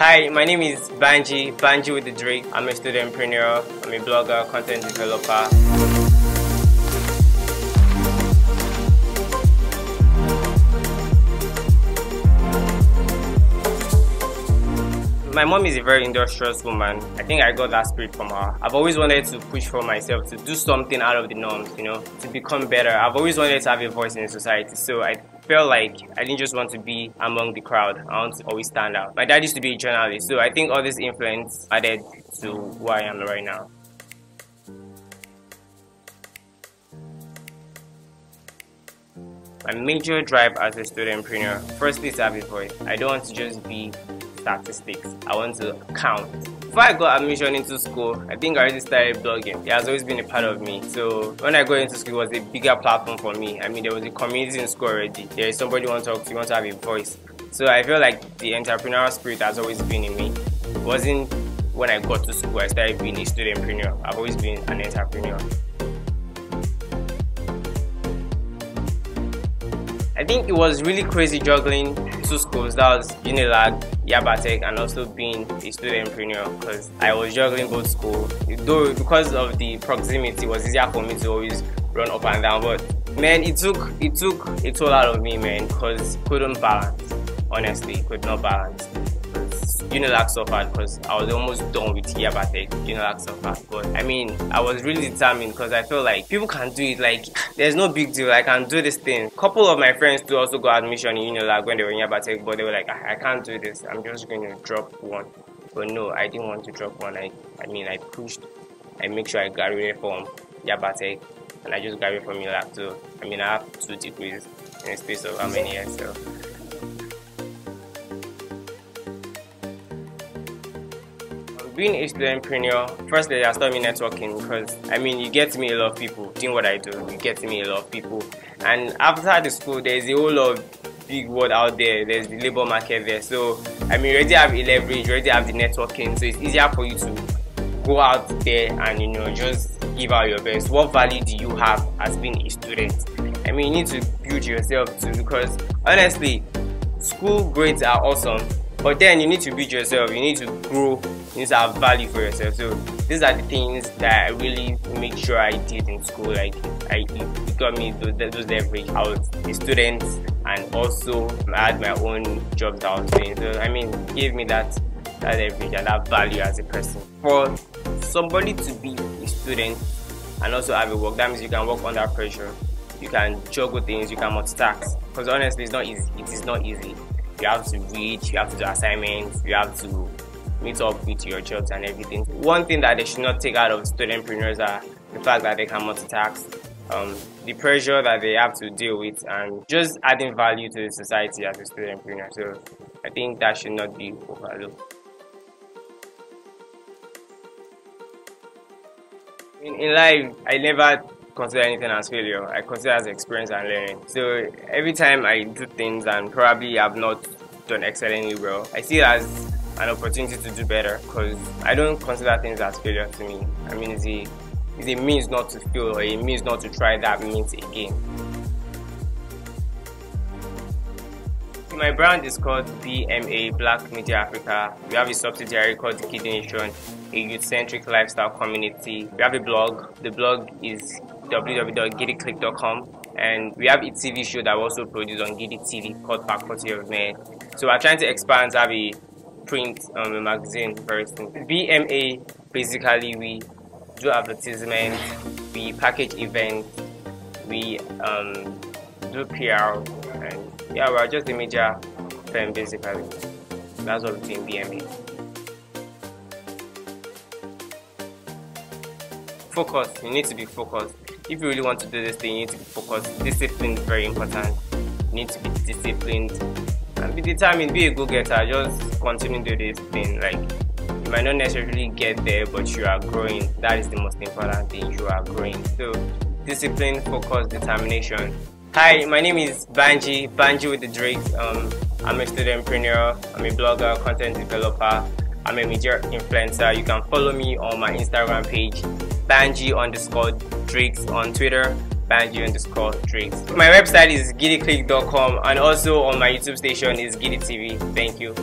Hi, my name is Banji, Banji with the Drake. I'm a student entrepreneur, I'm a blogger, content developer. My mom is a very industrious woman. I think I got that spirit from her. I've always wanted to push for myself to do something out of the norms, you know, to become better. I've always wanted to have a voice in society. So I felt like I didn't just want to be among the crowd. I want to always stand out. My dad used to be a journalist, so I think all this influence added to who I am right now. My major drive as a student entrepreneur, firstly, is to have a voice. I don't want to just be statistics. I want to count. Before I got admission into school, I think I already started blogging. It has always been a part of me. So when I got into school, it was a bigger platform for me. I mean, there was a community in school already. There is somebody you want to talk to, you want to have a voice. So I feel like the entrepreneurial spirit has always been in me. It wasn't when I got to school, I started being a student entrepreneur. I've always been an entrepreneur. I think it was really crazy juggling two schools. That was Unilag, Yaba Tech, and also being a student entrepreneur because I was juggling both schools. Though because of the proximity, it was easier for me to always run up and down. But man, it took it took a toll out of me, man, because couldn't balance. Honestly, could not balance. Unilag suffered because I was almost done with Yabatech. Unilag suffered. But I mean, I was really determined because I felt like people can do it. Like, there's no big deal. I can do this thing. couple of my friends too also got admission in Unilag when they were in Yabatech, but they were like, I, I can't do this. I'm just going to drop one. But no, I didn't want to drop one. I, I mean, I pushed. I make sure I graduated from Yabatech and I just graduated from Unilag too. I mean, I have two degrees in the space of how many years? So. Being a student entrepreneur, firstly, I started me networking because I mean, you get to meet a lot of people doing what I do. You get to meet a lot of people, and after the school, there's a whole lot of big world out there. There's the labor market there. So I mean, you already have a leverage, you already have the networking, so it's easier for you to go out there and you know just give out your best. What value do you have as being a student? I mean, you need to build yourself too because honestly, school grades are awesome, but then you need to build yourself. You need to grow things have value for yourself. So these are the things that I really make sure I did in school. Like I it got me those, those leverage. I was a student and also I had my own job that I was doing. So I mean, gave me that that leverage and that value as a person. For somebody to be a student and also have a work, that means you can work under pressure. You can juggle things. You can multitask. Because honestly, it's not easy. It is not easy. You have to read. You have to do assignments. You have to meet up with your jobs and everything. One thing that they should not take out of student entrepreneurs are the fact that they can multitask, um, the pressure that they have to deal with, and just adding value to the society as a student entrepreneur. So I think that should not be overlooked. In, in life, I never consider anything as failure. I consider as experience and learning. So every time I do things and probably have not done excellently well, I see it as an opportunity to do better because I don't consider things as failure to me. I mean, it's a, it's a means not to fail or a means not to try that means again. My brand is called BMA Black Media Africa. We have a subsidiary called Giddy Nation, a youth-centric lifestyle community. We have a blog. The blog is www.giddyclick.com and we have a TV show that we also produce on Giddy TV called Faculty of Men. So we're trying to expand have a print um, a magazine very soon. BMA basically we do advertisements, we package events, we um, do PR, and yeah, we're just a media firm basically. That's what we do in BMA. Focus. You need to be focused. If you really want to do this thing, you need to be focused. Discipline is very important. You need to be disciplined and be determined, be a go-getter, just continue to do this thing. Like you might not necessarily get there, but you are growing. That is the most important thing. You are growing. So discipline, focus, determination. Hi, my name is Banji, Banji with the Drakes. Um, I'm a student entrepreneur, I'm a blogger, content developer, I'm a media influencer. You can follow me on my Instagram page, Banji underscore Drakes on Twitter Banji underscore Drakes. My website is giddyclick.com and also on my YouTube station is Giddy TV. Thank you.